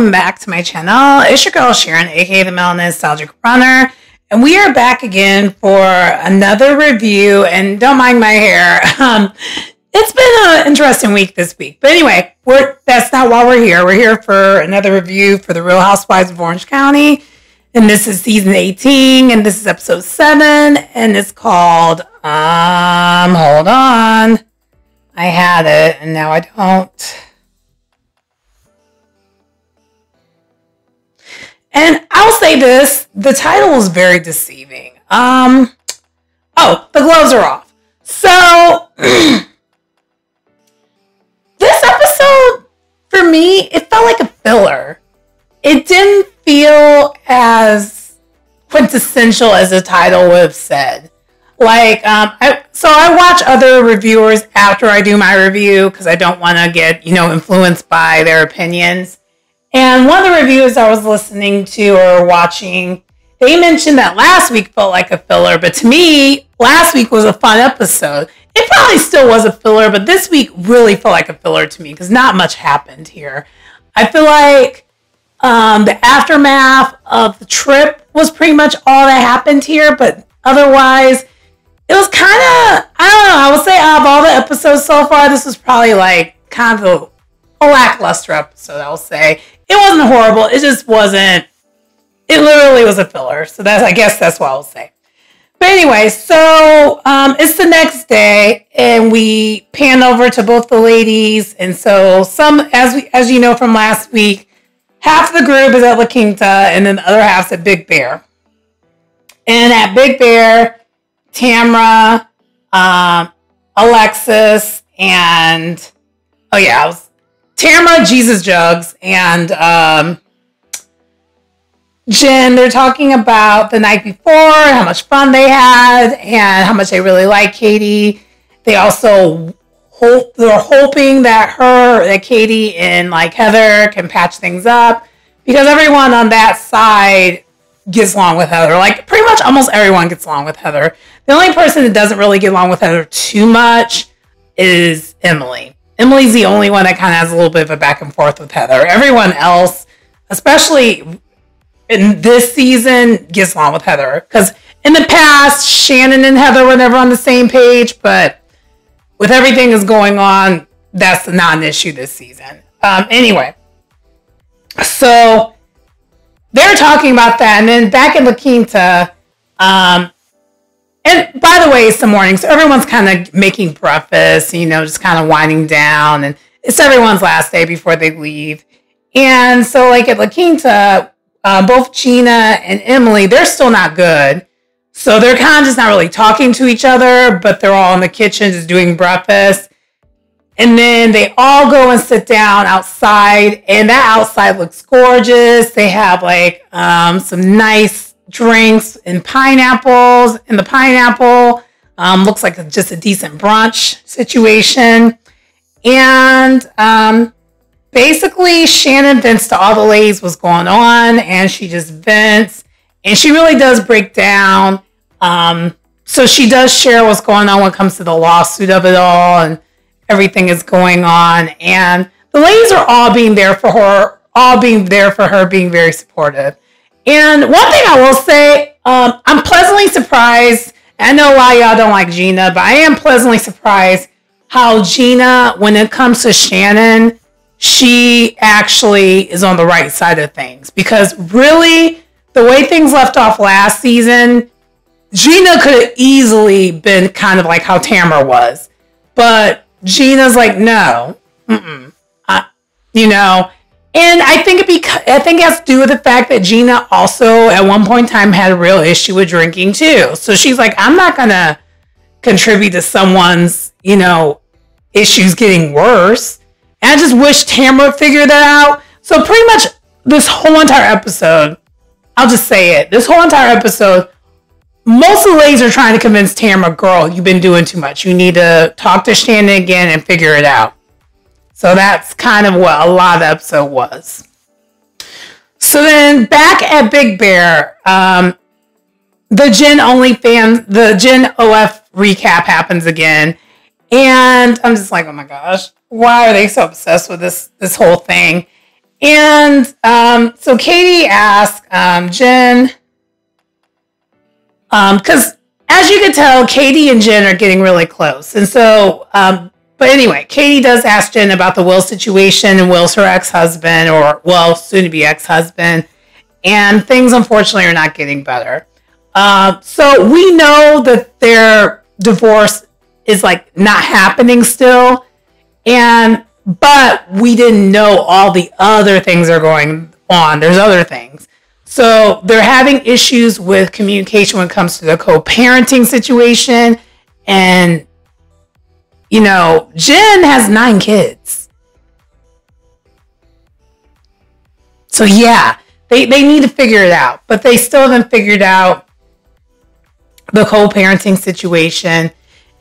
welcome back to my channel. It's your girl Sharon, aka the Melanin Nostalgic Runner, and we are back again for another review. And don't mind my hair. Um, it's been an interesting week this week, but anyway, we're that's not why we're here. We're here for another review for the Real Housewives of Orange County, and this is season 18, and this is episode seven, and it's called um. Hold on, I had it, and now I don't. And I'll say this, the title is very deceiving. Um oh, the gloves are off. So this episode for me, it felt like a filler. It didn't feel as quintessential as the title would have said. Like, um, I, so I watch other reviewers after I do my review because I don't want to get, you know, influenced by their opinions. And one of the reviews I was listening to or watching, they mentioned that last week felt like a filler, but to me, last week was a fun episode. It probably still was a filler, but this week really felt like a filler to me because not much happened here. I feel like um, the aftermath of the trip was pretty much all that happened here, but otherwise, it was kind of, I don't know, I would say out of all the episodes so far, this was probably like kind of a lackluster episode, I'll say. It wasn't horrible. It just wasn't. It literally was a filler. So that's I guess that's what I'll say. But anyway, so um, it's the next day, and we pan over to both the ladies, and so some, as we, as you know from last week, half the group is at La Quinta, and then the other half's at Big Bear. And at Big Bear, Tamra, um, Alexis, and oh yeah, I was Tamara, Jesus Jugs, and um, Jen, they're talking about the night before, how much fun they had, and how much they really like Katie. They also hope they're hoping that her, that Katie and like Heather can patch things up because everyone on that side gets along with Heather. Like pretty much almost everyone gets along with Heather. The only person that doesn't really get along with Heather too much is Emily. Emily's the only one that kind of has a little bit of a back and forth with Heather. Everyone else, especially in this season, gets along with Heather. Because in the past, Shannon and Heather were never on the same page, but with everything that's going on, that's not an issue this season. Um, anyway, so they're talking about that. And then back in La Quinta, um, and by the way, it's the morning, so everyone's kind of making breakfast, you know, just kind of winding down, and it's everyone's last day before they leave. And so, like at La Quinta, uh, both Gina and Emily, they're still not good. So they're kind of just not really talking to each other, but they're all in the kitchen just doing breakfast. And then they all go and sit down outside, and that outside looks gorgeous. They have like um, some nice drinks and pineapples. And the pineapple um, looks like just a decent brunch situation. And um, basically, Shannon vents to all the ladies what's going on, and she just vents. And she really does break down. Um, so she does share what's going on when it comes to the lawsuit of it all and everything is going on. And the ladies are all being there for her, all being there for her, being very supportive. And one thing I will say, um, I'm pleasantly surprised. I know why y'all don't like Gina, but I am pleasantly surprised how Gina, when it comes to Shannon, she actually is on the right side of things. Because really, the way things left off last season, Gina could have easily been kind of like how Tamara was. But Gina's like, no, mm-mm. I, you know, and I think it because I think it has to do with the fact that Gina also at one point in time had a real issue with drinking too. So she's like, I'm not gonna contribute to someone's, you know, issues getting worse. And I just wish Tamara figured that out. So pretty much this whole entire episode, I'll just say it. This whole entire episode, most of the ladies are trying to convince Tamara, girl, you've been doing too much. You need to talk to Shannon again and figure it out. So that's kind of what a lot of the episode was. So then back at Big Bear, um, the Jen only fan, the Jen OF recap happens again. And I'm just like, oh my gosh, why are they so obsessed with this this whole thing? And um, so Katie asks um, Jen, because um, as you can tell, Katie and Jen are getting really close. And so, um, but anyway, Katie does ask Jen about the Will situation, and Will's her ex husband, or well, soon to be ex husband. And things unfortunately are not getting better. Uh, so we know that their divorce is like not happening still. And but we didn't know all the other things are going on. There's other things. So they're having issues with communication when it comes to the co-parenting situation. And you know, Jen has nine kids. So yeah, they, they need to figure it out, but they still haven't figured out the co-parenting situation.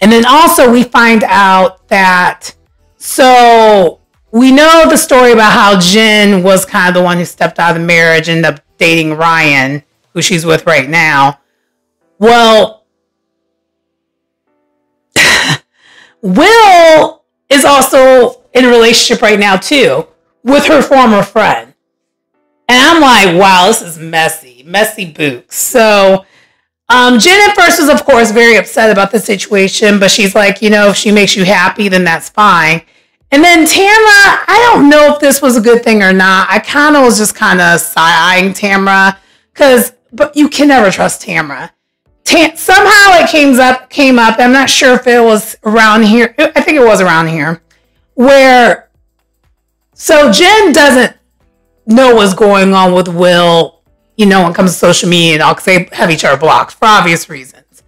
And then also we find out that so we know the story about how Jen was kind of the one who stepped out of the marriage, and ended up dating Ryan, who she's with right now. Well, Will is also in a relationship right now too with her former friend. And I'm like, wow, this is messy, messy books. So um, Jen at first was, of course, very upset about the situation, but she's like, you know, if she makes you happy, then that's fine. And then Tamra, I don't know if this was a good thing or not. I kind of was just kind of side-eyeing Tamra because, but you can never trust Tamra. Somehow it came up, came up. I'm not sure if it was around here. I think it was around here, where so Jen doesn't know what's going on with Will. You know, when it comes to social media and all, because they have each other blocked for obvious reasons.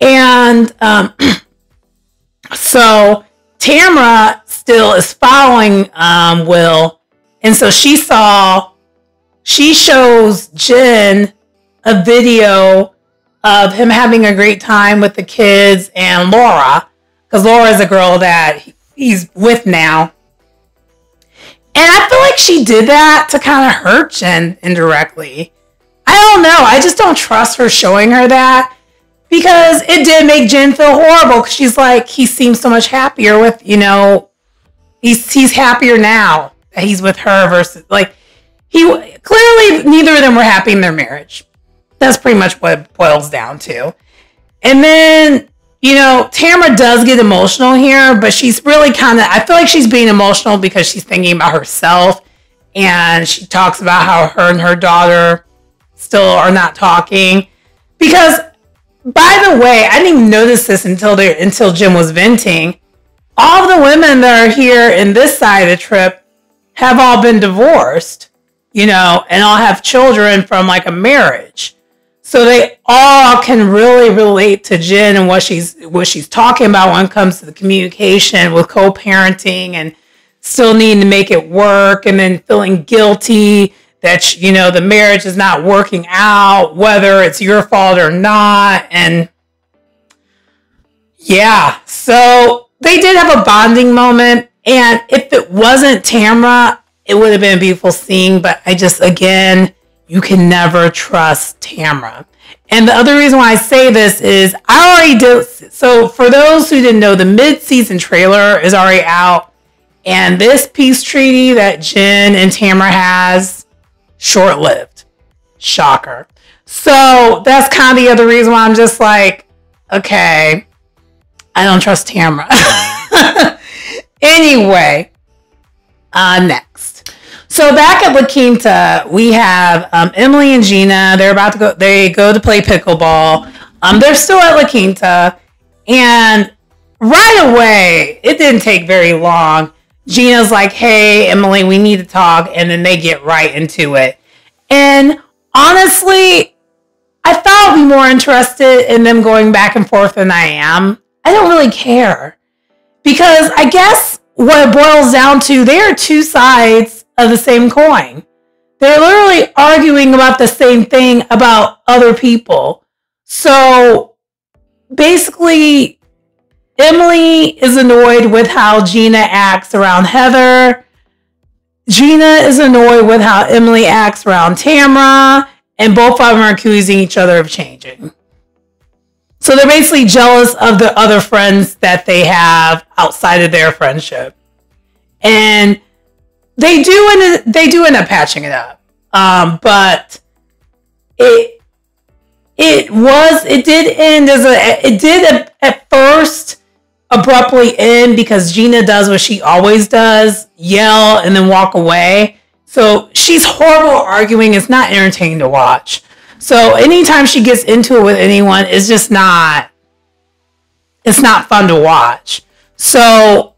And um, so Tamara still is following um, Will. And so she saw, she shows Jen a video of him having a great time with the kids and Laura, because Laura is a girl that he's with now. And I feel like she did that to kind of hurt Jen indirectly. I don't know. I just don't trust her showing her that because it did make Jen feel horrible because she's like, he seems so much happier with, you know, he's he's happier now that he's with her versus like he clearly neither of them were happy in their marriage. That's pretty much what it boils down to. And then, you know, Tamra does get emotional here, but she's really kind of I feel like she's being emotional because she's thinking about herself and she talks about how her and her daughter still are not talking because by the way, I didn't even notice this until they until Jim was venting. All the women that are here in this side of the trip have all been divorced, you know, and all have children from like a marriage. So they all can really relate to Jen and what she's what she's talking about when it comes to the communication with co-parenting and still needing to make it work and then feeling guilty that you know the marriage is not working out whether it's your fault or not. And yeah so they did have a bonding moment. And if it wasn't tamra it would have been a beautiful scene. But i just again you can never trust tamra and the other reason why i say this is i already did so for those who didn't know the mid-season trailer is already out and this peace treaty that jen and tamra has short lived. Shocker. So that's kind of the other reason why I'm just like, okay, I don't trust Tamra. anyway, uh, next. So back at La Quinta, we have um, Emily and Gina. They're about to go. They go to play pickleball. Um, they're still at La Quinta, and right away, it didn't take very long. Gina's like, hey, Emily, we need to talk. And then they get right into it. And honestly, I thought I'd be more interested in them going back and forth than I am. I don't really care. Because I guess what it boils down to, they are two sides of the same coin. They're literally arguing about the same thing about other people. So basically, Emily is annoyed with how Gina acts around Heather. Gina is annoyed with how Emily acts around Tamra. And both of them are accusing each other of changing. So they're basically jealous of the other friends that they have outside of their friendship. And they do end they do end up patching it up. Um, but it it was it did end as a it did at first abruptly end because Gina does what she always does, yell and then walk away. So she's horrible arguing. It's not entertaining to watch. So anytime she gets into it with anyone, it's just not it's not fun to watch. So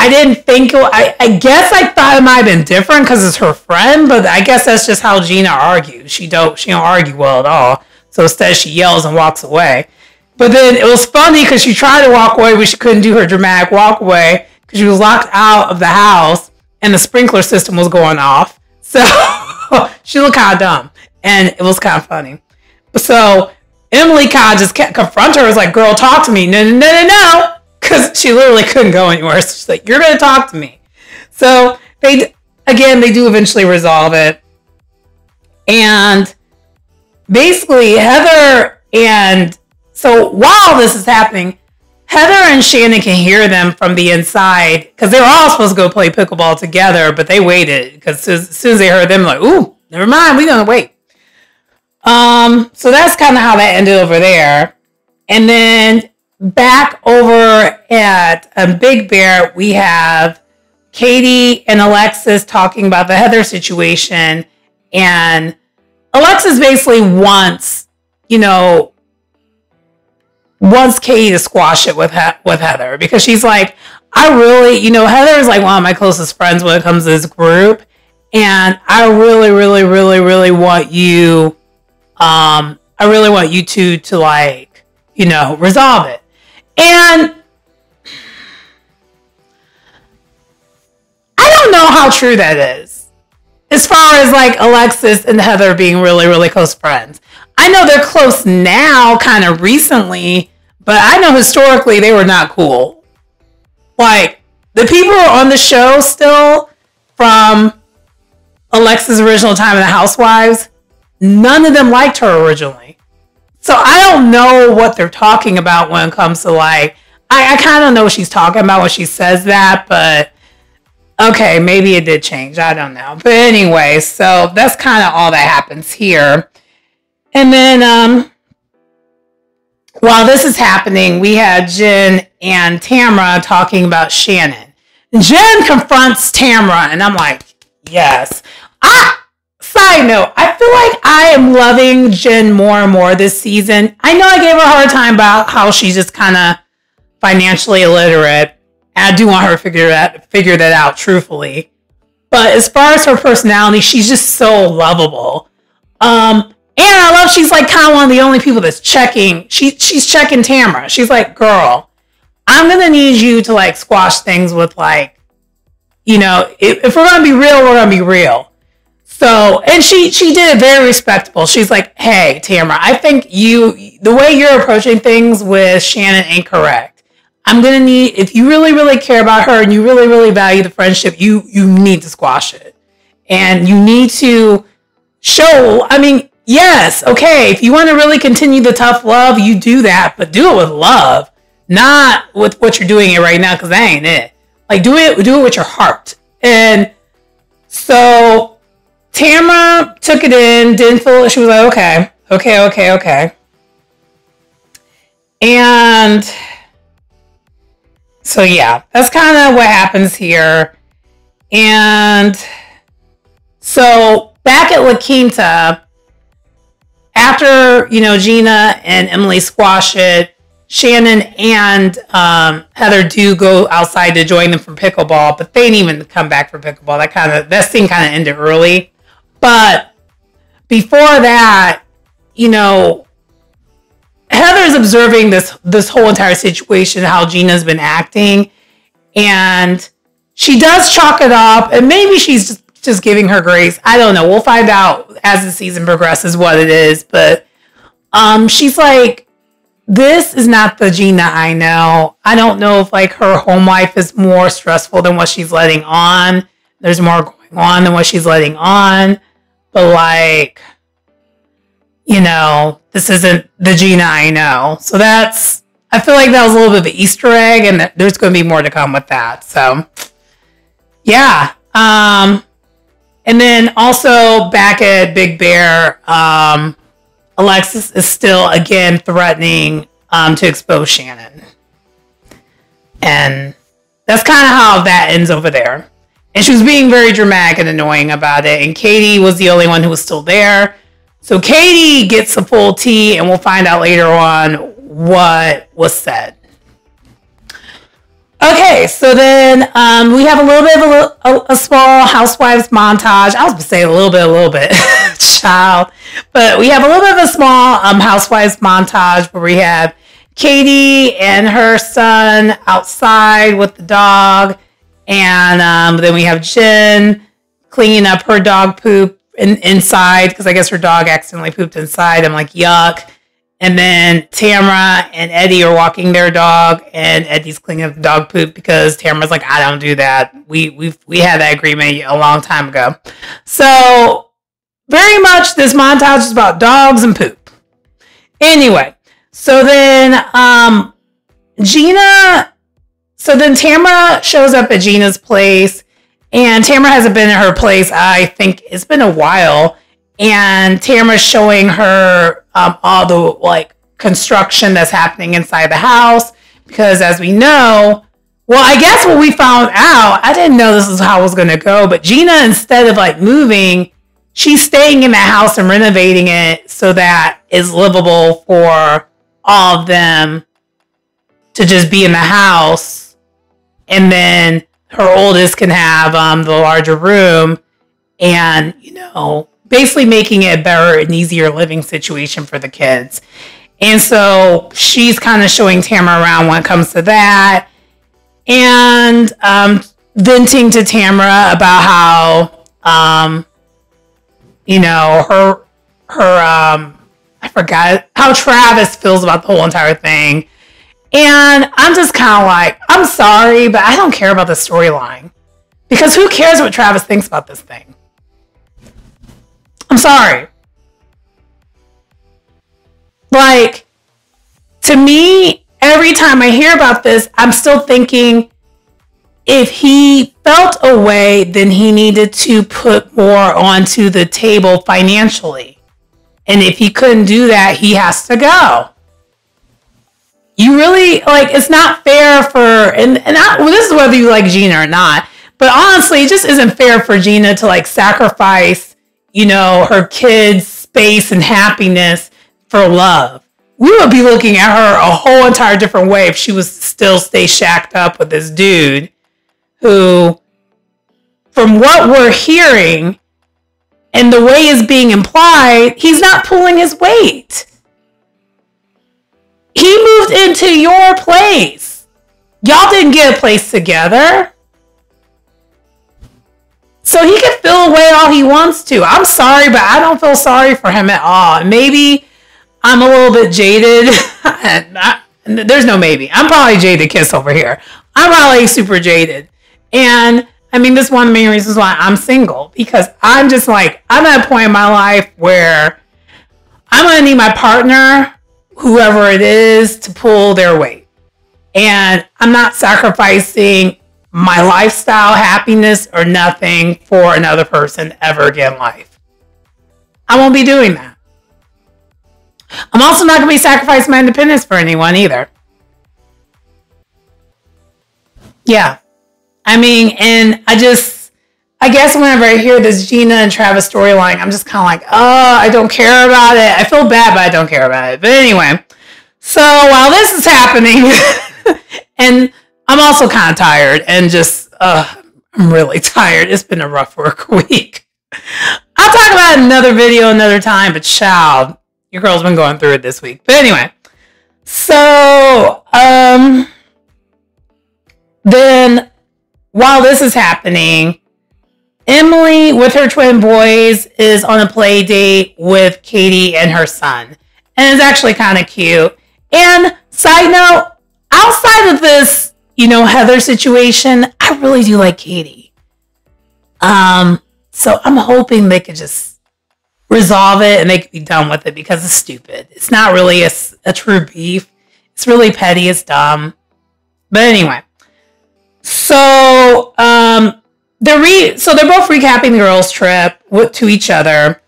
I didn't think I, I guess I thought it might have been different because it's her friend, but I guess that's just how Gina argues. She don't she don't argue well at all. So instead she yells and walks away. But then it was funny because she tried to walk away, but she couldn't do her dramatic walk away because she was locked out of the house and the sprinkler system was going off. So she looked kind of dumb and it was kind of funny. So Emily kind of just kept confronting her. Was like, "Girl, talk to me." No, no, no, no, no, because she literally couldn't go anywhere. So she's like, "You're gonna talk to me." So they again they do eventually resolve it, and basically Heather and so while this is happening, Heather and Shannon can hear them from the inside because they were all supposed to go play pickleball together, but they waited because as soon as they heard them, like, "Ooh, never mind, we're gonna wait." Um, so that's kind of how that ended over there, and then back over at um, Big Bear, we have Katie and Alexis talking about the Heather situation, and Alexis basically wants, you know, wants Katie to squash it with he- with Heather. Because she's like, I really, you know, Heather is like one of my closest friends when it comes to this group, and I really, really, really, really want you, um, I really want you two to like, you know, resolve it, and. I don't know how true that is. As far as like Alexis and Heather being really, really close friends. I know they're close now, kind of recently, but I know historically they were not cool. Like the people on the show still from Alexis's original time in the Housewives, none of them liked her originally. So I don't know what they're talking about when it comes to like I, I kind of know what she's talking about when she says that, but okay, maybe it did change. I don't know. But anyway, so that's kind of all that happens here. And then um while this is happening, we had Jen and Tamra talking about Shannon. Jen confronts Tamra, and I'm like, yes. Ah, side note, I feel like I am loving Jen more and more this season. I know I gave her a hard time about how she's just kind of financially illiterate. I do want her to figure that figure that out truthfully. But as far as her personality, she's just so lovable. Um, and I love she's like kind of one of the only people that's checking. She she's checking Tamra. She's like, girl, I'm gonna need you to like squash things with like, you know, if, if we're gonna be real, we're gonna be real. So, and she she did it very respectable. She's like, hey, Tamra, I think you the way you're approaching things with Shannon ain't correct. I'm gonna need if you really really care about her and you really really value the friendship, you you need to squash it, and you need to show. I mean, yes, okay, if you want to really continue the tough love, you do that, but do it with love, not with what you're doing it right now, because that ain't it. Like do it, do it with your heart. And so Tamra took it in, didn't feel she was like, okay, okay, okay, okay. And so yeah, that's kind of what happens here. And so back at La Quinta, after you know Gina and Emily squash it, Shannon and um, Heather do go outside to join them for pickleball, but they didn't even come back for pickleball. That kind of that scene kind of ended early. But before that, you know, Heather's observing this this whole entire situation, how Gina's been acting, and she does chalk it up, and maybe she's just just giving her grace. I don't know. We'll find out as the season progresses what it is. But um, she's like, this is not the Gina I know. I don't know if like her home life is more stressful than what she's letting on. There's more going on than what she's letting on. But like, you know, this isn't the Gina I know. So that's, I feel like that was a little bit of an Easter egg, and there's going to be more to come with that. So, yeah, Um, and then also back at Big Bear, um, Alexis is still again threatening um, to expose Shannon. And that's kind of how that ends over there. And she was being very dramatic and annoying about it. And Katie was the only one who was still there. So Katie gets a full tea, and we'll find out later on what was said. Okay, so then um, we have a little bit of a, a, a, small housewives montage. I was gonna say a little bit, a little bit, child, but we have a little bit of a small um, housewives montage where we have Katie and her son outside with the dog, and um, then we have Jen cleaning up her dog poop in, inside because I guess her dog accidentally pooped inside. I'm like, yuck. And then Tamra and Eddie are walking their dog, and Eddie's cleaning up the dog poop because Tamra's like, I don't do that. We we we had that agreement a long time ago. So very much this montage is about dogs and poop. Anyway, so then um Gina so then Tamra shows up at Gina's place, and Tamra hasn't been at her place, I think it's been a while and Tamra's showing her um, all the like construction that's happening inside the house because as we know well i guess what we found out i didn't know this is how it was going to go but gina instead of like moving she's staying in the house and renovating it so that it's livable for all of them to just be in the house and then her oldest can have um, the larger room and you know basically making it a better and easier living situation for the kids. And so she's kind of showing Tamara around when it comes to that and um, venting to Tamara about how, um, you know, her, her, um, I forgot how Travis feels about the whole entire thing. And I'm just kind of like, I'm sorry, but I don't care about the storyline. Because who cares what Travis thinks about this thing? I'm sorry. Like, to me, every time I hear about this, I'm still thinking if he felt a way, then he needed to put more onto the table financially. And if he couldn't do that, he has to go. You really like it's not fair for and and I, well, this is whether you like Gina or not, but honestly, it just isn't fair for Gina to like sacrifice you know, her kids' space and happiness for love. We would be looking at her a whole entire different way if she was still stay shacked up with this dude who, from what we're hearing and the way is being implied, he's not pulling his weight. He moved into your place. Y'all didn't get a place together. So he can feel away all he wants to. I'm sorry, but I don't feel sorry for him at all. Maybe I'm a little bit jaded. there's no maybe. I'm probably jaded kiss over here. I'm probably super jaded. And I mean, this is one of the main reasons why I'm single because I'm just like, I'm at a point in my life where I'm going to need my partner, whoever it is, to pull their weight. And I'm not sacrificing my lifestyle, happiness, or nothing for another person ever again in life. I won't be doing that. I'm also not going to be sacrificing my independence for anyone either. Yeah. I mean, and I just, I guess whenever I hear this Gina and Travis storyline, I'm just kind of like, oh, I don't care about it. I feel bad, but I don't care about it. But anyway, so while this is happening, and I'm also kind of tired and just, uh, I'm really tired. It's been a rough work week. I'll talk about another video another time, but child, your girl's been going through it this week. But anyway, so, um, then while this is happening, Emily with her twin boys is on a play date with Katie and her son. And it's actually kind of cute. And side note, outside of this you know, Heather situation, I really do like Katie. Um, so I'm hoping they could just resolve it and they could be done with it because it's stupid. It's not really a, a true beef. It's really petty. It's dumb. But anyway, so um, they're re- so they're both recapping the girls' trip with, to each other,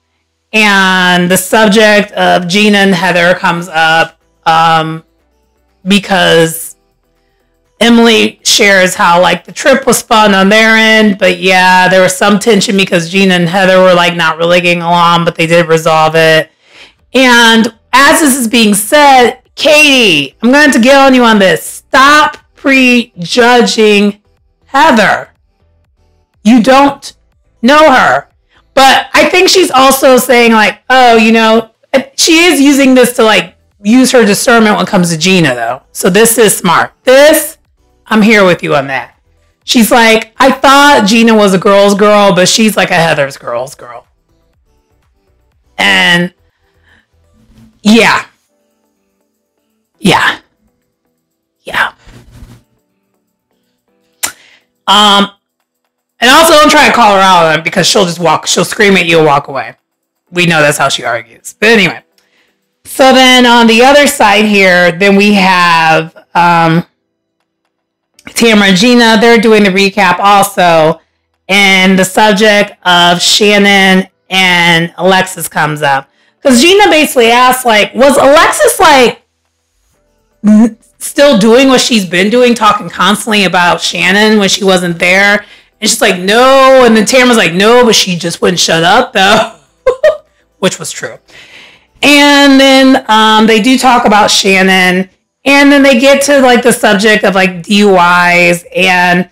and the subject of Gina and Heather comes up um, because Emily shares how like the trip was fun on their end, but yeah, there was some tension because Gina and Heather were like not really getting along, but they did resolve it. And as this is being said, Katie, I'm going to get on you on this. Stop prejudging Heather. You don't know her. But I think she's also saying, like, oh, you know, she is using this to like use her discernment when it comes to Gina, though. So this is smart. This, I'm here with you on that. She's like, I thought Gina was a girl's girl, but she's like a Heather's girl's girl. And yeah. Yeah. Yeah. Um, and also don't try to call her out on it because she'll just walk, she'll scream at you and walk away. We know that's how she argues. But anyway. So then on the other side here, then we have um, Tamara and Gina. They're doing the recap also. And the subject of Shannon and Alexis comes up. Because Gina basically asks, like, was Alexis like still doing what she's been doing, talking constantly about Shannon when she wasn't there? And she's like, no. And then Tamara's like, no, but she just wouldn't shut up though, which was true. And then um, they do talk about Shannon. And then they get to like the subject of like DUIs. And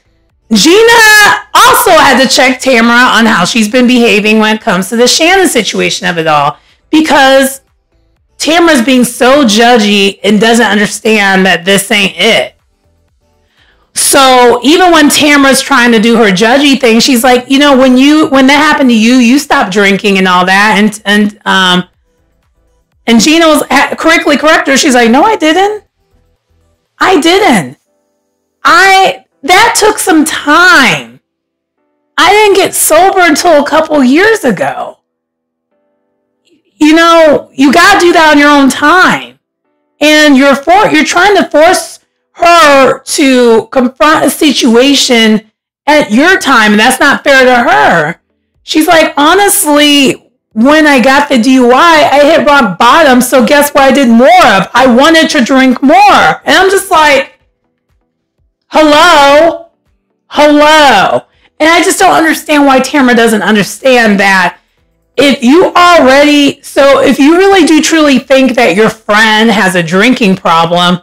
Gina also had to check Tamara on how she's been behaving when it comes to the Shannon situation of it all because Tamara's being so judgy and doesn't understand that this ain't it. So even when Tamara's trying to do her judgy thing, she's like, you know, when you when that happened to you, you stopped drinking and all that, and and um, and Gina was correctly correct her. She's like, no, I didn't. I didn't. I that took some time. I didn't get sober until a couple years ago you know, you got to do that on your own time. And you're for you're trying to force her to confront a situation at your time, and that's not fair to her. She's like, honestly, when I got the DUI, I hit rock bottom. So guess what I did more of? I wanted to drink more. And I'm just like, hello, hello. And I just don't understand why Tamara doesn't understand that if you already, so if you really do truly think that your friend has a drinking problem,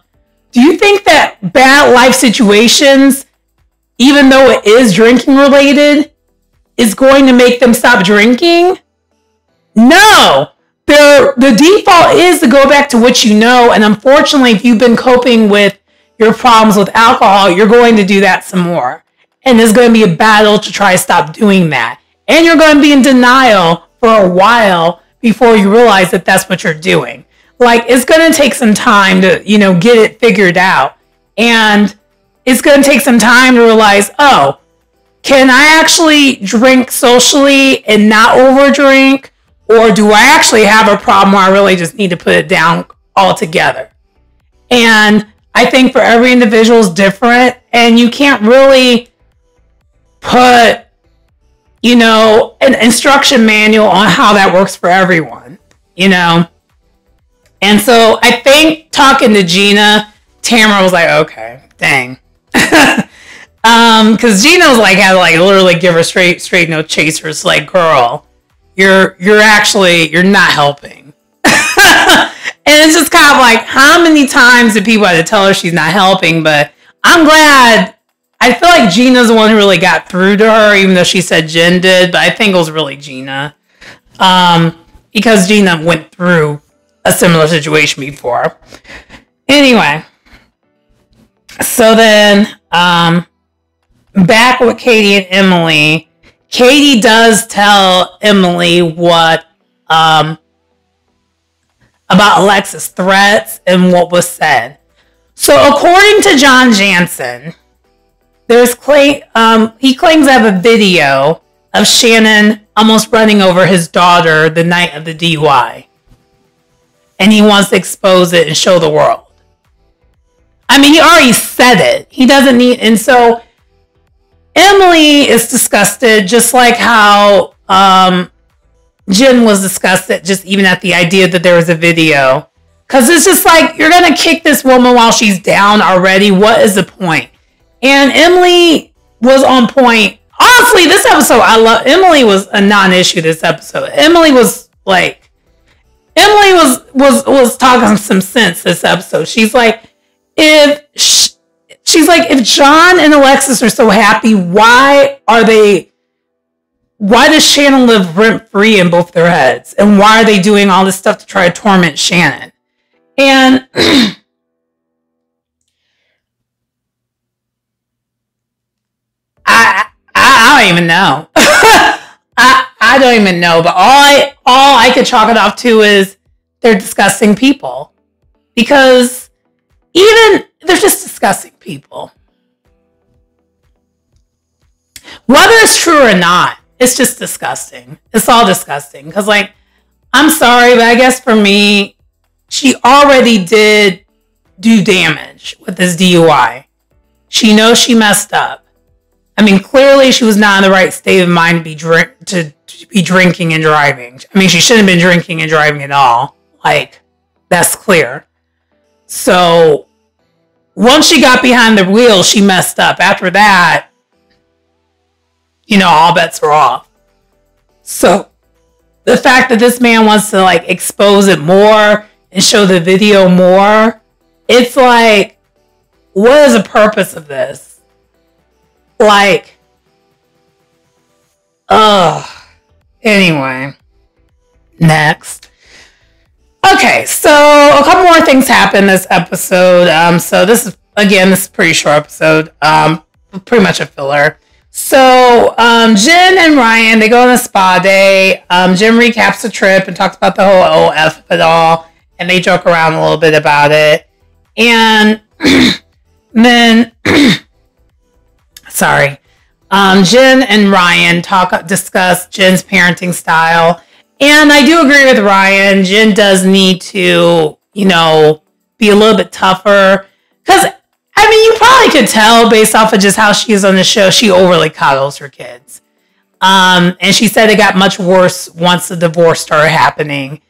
do you think that bad life situations, even though it is drinking related, is going to make them stop drinking? No. The, the default is to go back to what you know. And unfortunately, if you've been coping with your problems with alcohol, you're going to do that some more. And there's going to be a battle to try to stop doing that. And you're going to be in denial for a while before you realize that that's what you're doing. Like it's going to take some time to, you know, get it figured out. And it's going to take some time to realize, oh, can I actually drink socially and not overdrink? Or do I actually have a problem where I really just need to put it down altogether? And I think for every individual is different. And you can't really put you know, an instruction manual on how that works for everyone, you know? And so I think talking to Gina, Tamara was like, okay, dang. um, because Gina was like had to like literally give her straight straight no chasers, like, girl, you're you're actually you're not helping. and it's just kind of like how many times did people have to tell her she's not helping? But I'm glad I feel like Gina's the one who really got through to her, even though she said Jen did, but I think it was really Gina. Um, because Gina went through a similar situation before. Anyway, so then um, back with Katie and Emily, Katie does tell Emily what um, about Alexis' threats and what was said. So according to John Janssen, there's claim um, he claims to have a video of Shannon almost running over his daughter the night of the DUI. And he wants to expose it and show the world. I mean, he already said it. He doesn't need, and so Emily is disgusted, just like how um, Jen was disgusted, just even at the idea that there was a video. Because it's just like, you're going to kick this woman while she's down already. What is the point? And Emily was on point. Honestly, this episode, I love Emily was a non-issue this episode. Emily was like Emily was was was talking some sense this episode. She's like, if she's like, if John and Alexis are so happy, why are they? Why does Shannon live rent free in both their heads? And why are they doing all this stuff to try to torment Shannon? And I, I I don't even know. I don't even know. But all I all I could chalk it off to is they're disgusting people because even they're just disgusting people. Whether it's true or not, it's just disgusting. It's all disgusting because like I'm sorry, but I guess for me, she already did do damage with this DUI. She knows she messed up. I mean, clearly she was not in the right state of mind to be drink to be drinking and driving. I mean, she shouldn't have been drinking and driving at all. Like, that's clear. So once she got behind the wheel, she messed up. After that, you know, all bets are off. So the fact that this man wants to like expose it more and show the video more, it's like, what is the purpose of this? Like, ugh. Anyway, next. Okay, so a couple more things happened this episode. Um, so this is again, this is pretty short episode. Um, pretty much a filler. So um, Jen and Ryan they go on a spa day. Um, Jen recaps the trip and talks about the whole OF of it all, and they joke around a little bit about it. And then sorry. Um, Jen and Ryan talk discuss Jen's parenting style, and I do agree with Ryan. Jen does need to, you know, be a little bit tougher because I mean, you probably could tell based off of just how she is on the show, she overly coddles her kids. Um, and she said it got much worse once the divorce started happening.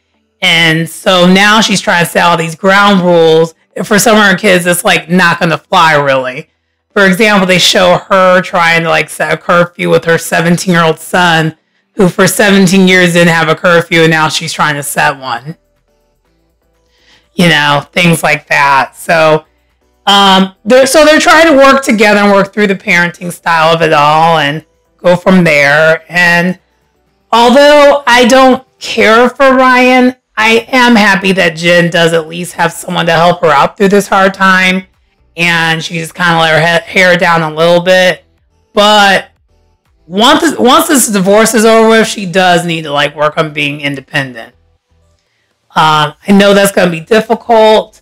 And so now she's trying to set all these ground rules. For some of her kids, it's like not going to fly really. For example, they show her trying to like set a curfew with her 17 year old son, who for 17 years didn't have a curfew, and now she's trying to set one. You know, things like that. So, um, they're, so they're trying to work together and work through the parenting style of it all and go from there. And although I don't care for Ryan, I am happy that Jen does at least have someone to help her out through this hard time and she just kind of let her hair down a little bit. But once once this divorce is over with, she does need to like work on being independent. Um, I know that's going to be difficult,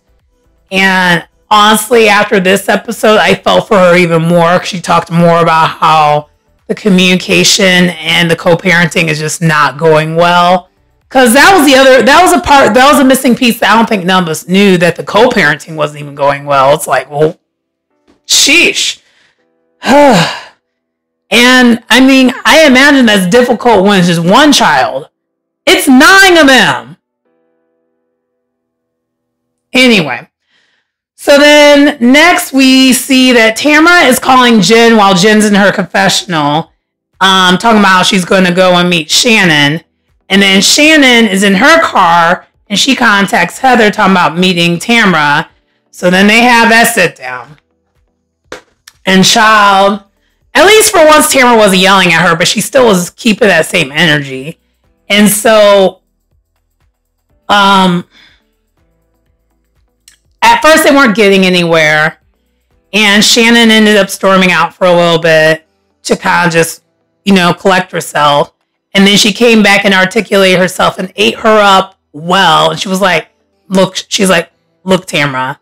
and honestly, after this episode, I felt for her even more. She talked more about how the communication and the co-parenting is just not going well. Cause that was the other, that was a part, that was a missing piece that I don't think none of us knew that the co-parenting wasn't even going well. It's like, well, sheesh. and I mean, I imagine that's difficult when it's just one child. It's nine of them. Anyway, so then next we see that Tamara is calling Jen while Jen's in her confessional, um, talking about how she's going to go and meet Shannon. And then Shannon is in her car and she contacts Heather talking about meeting Tamara. So then they have that sit down. And child, at least for once, Tamara wasn't yelling at her, but she still was keeping that same energy. And so, um, at first they weren't getting anywhere. And Shannon ended up storming out for a little bit to kind of just, you know, collect herself. And then she came back and articulated herself and ate her up well. And she was like, look, she's like, look, Tamara,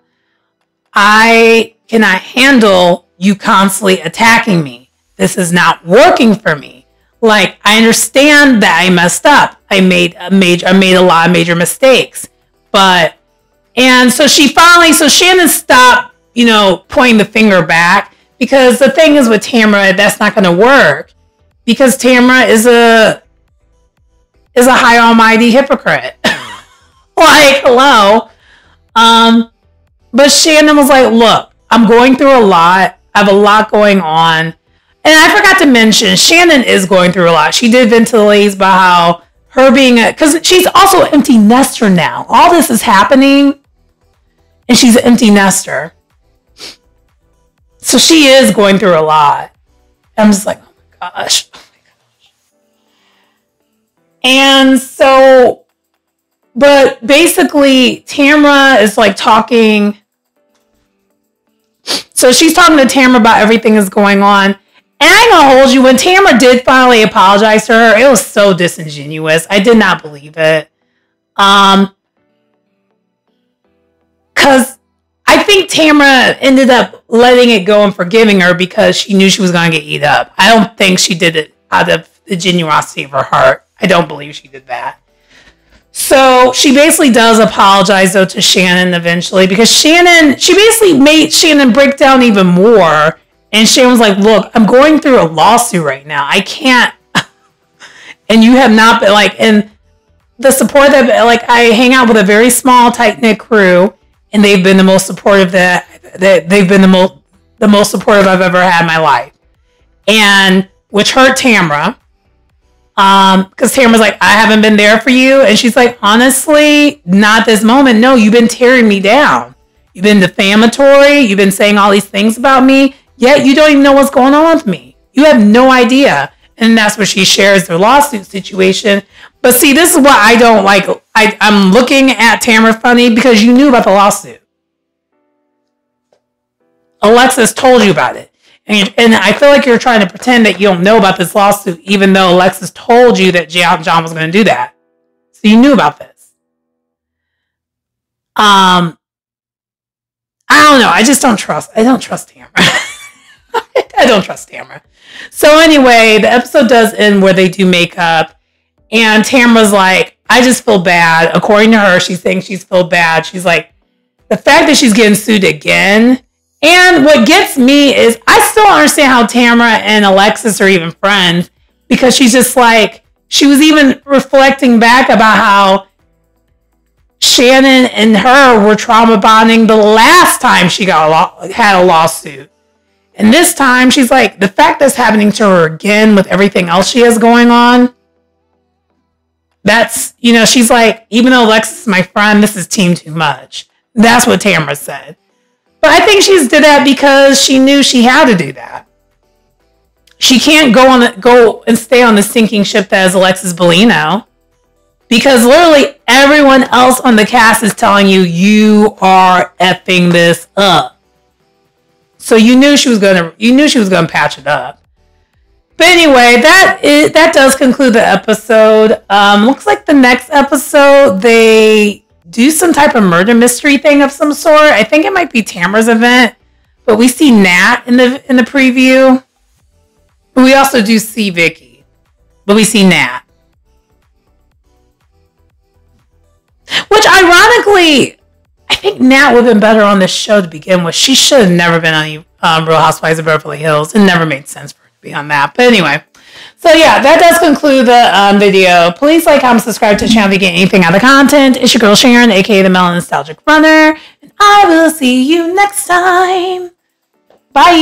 I cannot handle you constantly attacking me. This is not working for me. Like, I understand that I messed up. I made a major, I made a lot of major mistakes, but, and so she finally, so Shannon stopped, you know, pointing the finger back because the thing is with Tamra, that's not going to work because Tamra is a is a high almighty hypocrite. like, hello. Um, but Shannon was like, look, I'm going through a lot. I have a lot going on. And I forgot to mention, Shannon is going through a lot. She did ventilate about how her being a, because she's also an empty nester now. All this is happening, and she's an empty nester. So she is going through a lot. I'm just like, oh my gosh. Oh my gosh. And so, but basically, Tamra is like talking. So she's talking to Tamra about everything that's going on. And I'm gonna hold you when Tamra did finally apologize to her, it was so disingenuous. I did not believe it. Um, cause I think Tamra ended up letting it go and forgiving her because she knew she was going to get eat up. I don't think she did it out of the genuosity of her heart. I don't believe she did that. So she basically does apologize though to Shannon eventually because Shannon, she basically made Shannon break down even more. And Shannon was like, Look, I'm going through a lawsuit right now. I can't. and you have not been like, and the support that, like, I hang out with a very small, tight knit crew and they've been the most supportive that, that they've been the most the most supportive I've ever had in my life. And which hurt Tamra. Um, because Tamra's like, I haven't been there for you. And she's like, honestly, not this moment. No, you've been tearing me down. You've been defamatory. You've been saying all these things about me, yet you don't even know what's going on with me. You have no idea. And that's where she shares their lawsuit situation. But see, this is what I don't like. I, I'm looking at Tamra funny because you knew about the lawsuit. Alexis told you about it. And, and I feel like you're trying to pretend that you don't know about this lawsuit, even though Alexis told you that John, John was going to do that. So you knew about this. Um, I don't know. I just don't trust. I don't trust Tamra. I don't trust Tamra. So anyway, the episode does end where they do makeup, and Tamra's like, I just feel bad. According to her, she's saying she's feel bad. She's like, the fact that she's getting sued again. And what gets me is I still don't understand how Tamra and Alexis are even friends because she's just like, she was even reflecting back about how Shannon and her were trauma bonding the last time she got a law- had a lawsuit. And this time she's like, the fact that's happening to her again with everything else she has going on, that's, you know, she's like, even though Alexis is my friend, this is team too much. That's what Tamra said. But I think she's did that because she knew she had to do that. She can't go on the, go and stay on the sinking ship that is Alexis Bellino. Because literally everyone else on the cast is telling you you are effing this up. So you knew she was gonna you knew she was gonna patch it up. But anyway, that is that does conclude the episode. Um, looks like the next episode they do some type of murder mystery thing of some sort. I think it might be Tamra's event, but we see Nat in the in the preview. But we also do see Vicki, but we see Nat. Which ironically, I think Nat would have been better on this show to begin with. She should have never been on um, Real Housewives of Beverly Hills. It never made sense for her to be on that. But anyway, so yeah, that does conclude the um, video. Please like, comment, subscribe to the channel if you get anything out of the content. It's your girl Sharon, aka the Melanin Nostalgic Runner, and I will see you next time. Bye.